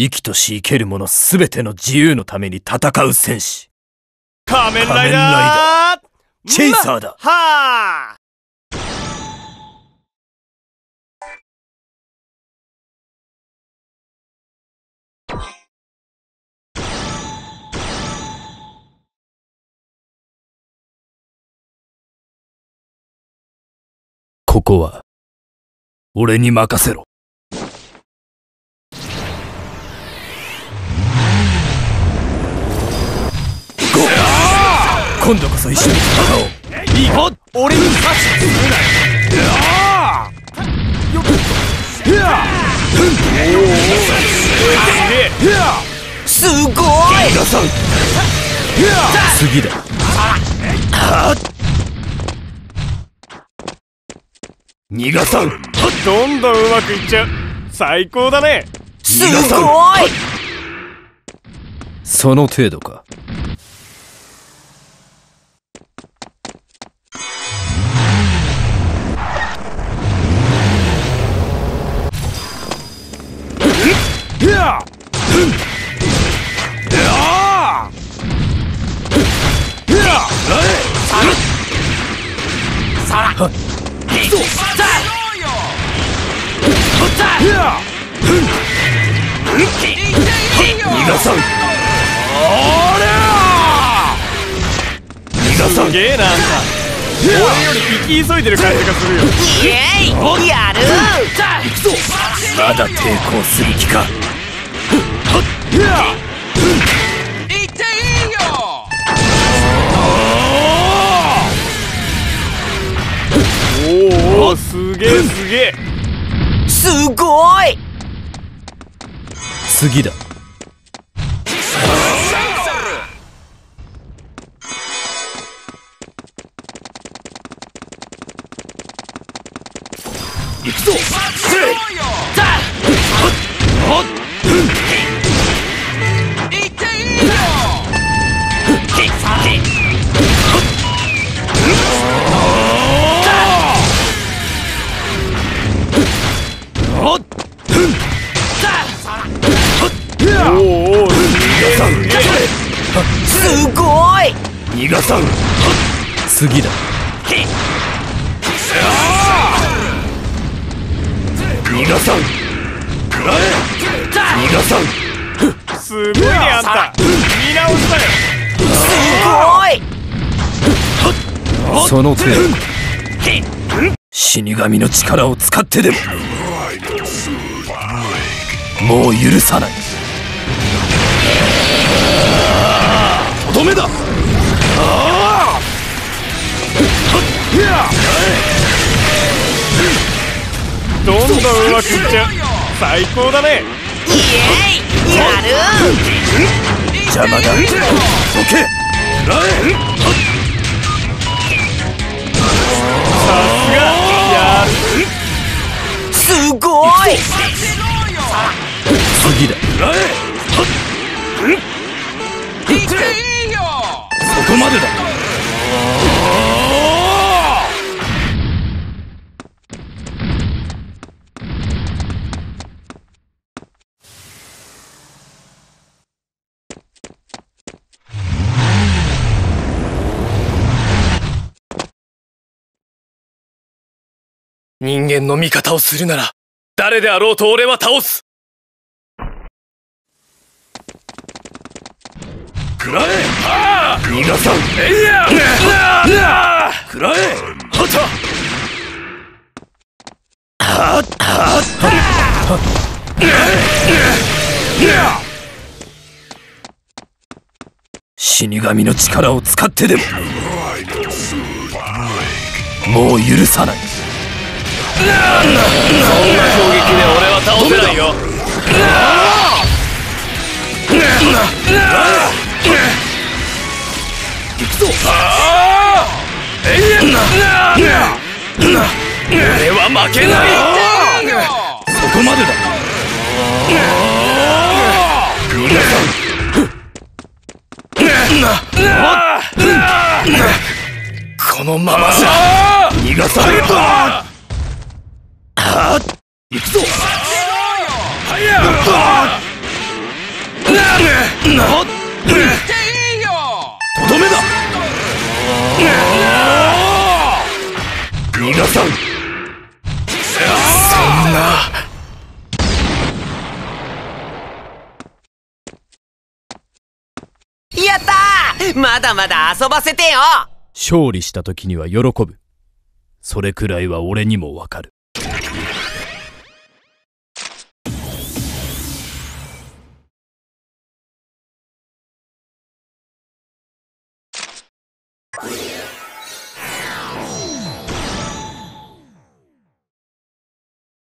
生きとし生ける者すべての自由のために戦う戦士。仮面ライダーチェイサーだはあここは、俺に任せろ。今度こそ一緒に戦おう。いいか俺に勝ちするなよすごい。皆さん次だ。逃がさんどんどんうまくいっちゃう。最高だね。すごい。その程度か。まだ抵抗する気かげえすげえ。すごい。次だ。行くぞおおすごい。逃がさん次だ。逃がさん。逃がさん。すごいねあんた。見直したよ。すごい。その程度か死神の力を使ってでももう許さない。とどめだ。どんどんうまくいっちゃう。最高だね。イエイやる邪魔だどけまでだ。人間の味方をするなら、誰であろうと俺は倒す。食らえ逃がさんえい。や食らえは死神の力を使ってでももう許さない。俺は負けないそこまでだこのままじゃ逃がされた行くぞとそんな。やったー！まだまだ遊ばせてよ！勝利した時には喜ぶ。それくらいは俺にもわかる